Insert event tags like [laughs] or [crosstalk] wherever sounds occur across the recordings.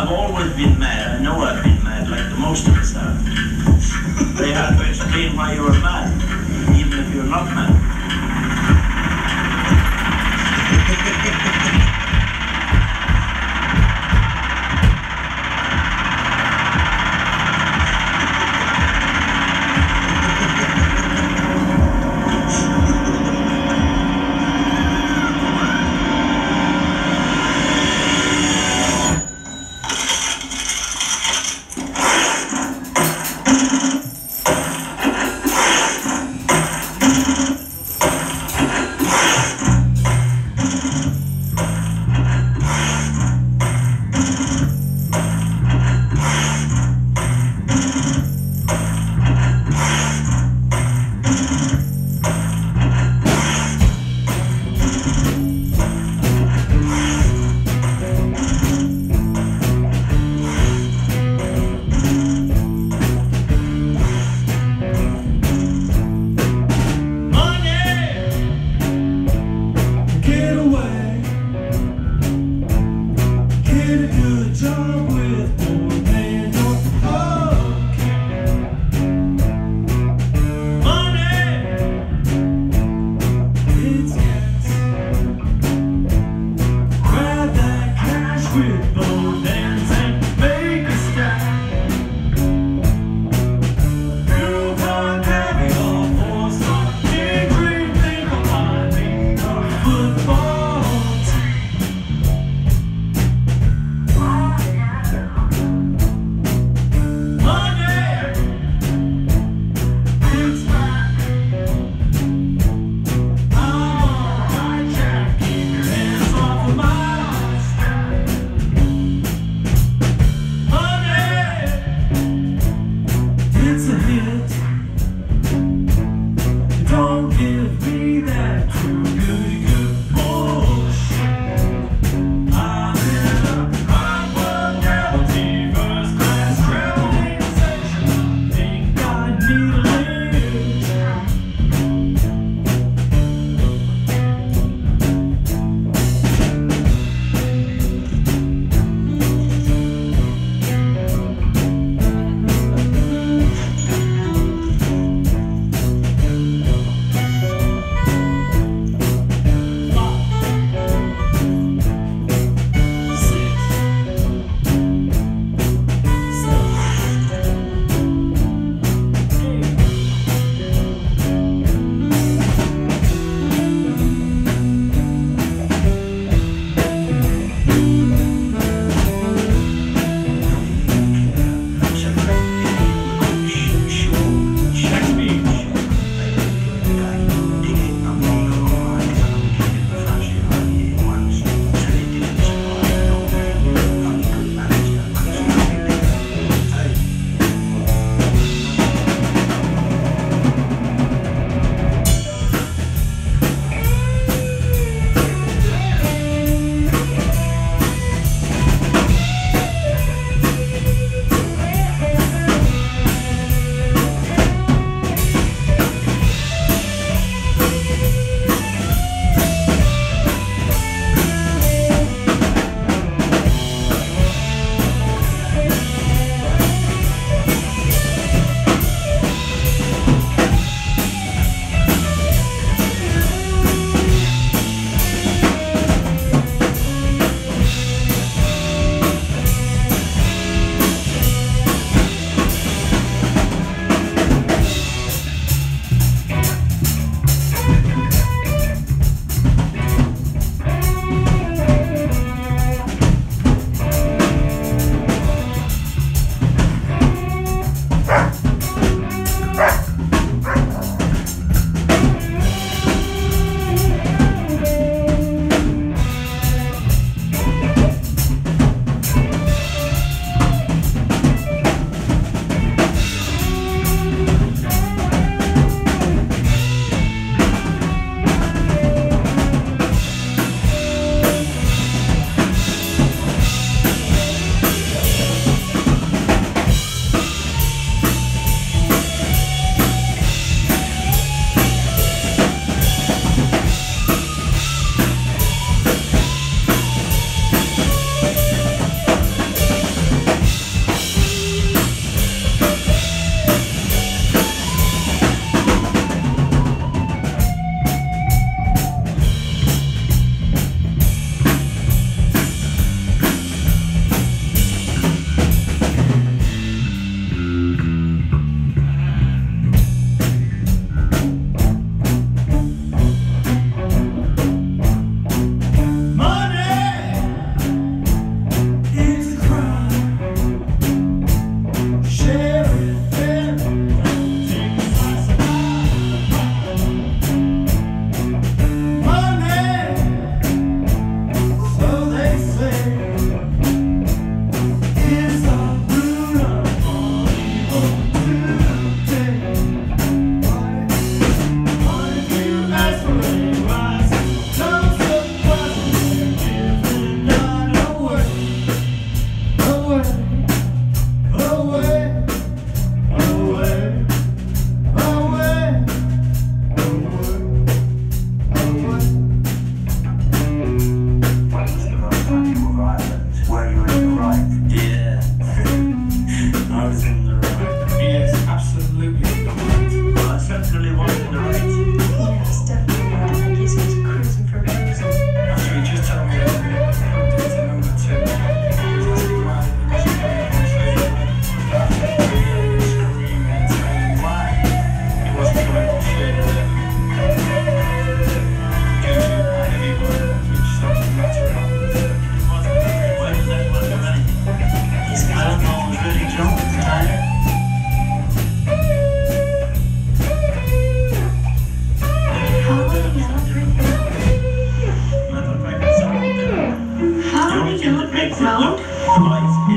I've always been mad. I know I've been mad, like the most of us are. They have to explain why you're mad, even if you're not mad. [laughs]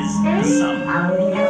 is the sum.